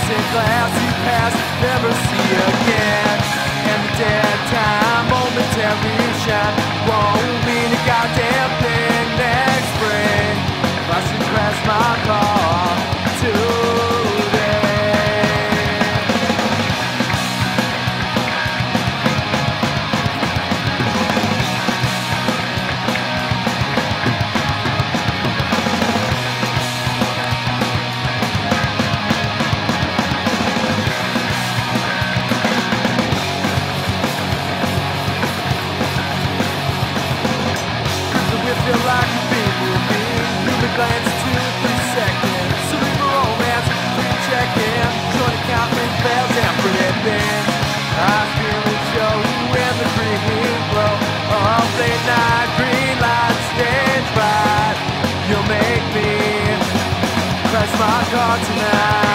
frosted glass you pass, never see again. And the dead time, momentary shine glance two, three seconds. Cerebral romance, free check-in. Joint account with bells and pretty things. I feel the show when the oh, green glow. All day night, green light, stage fright. You'll make me crash my car tonight.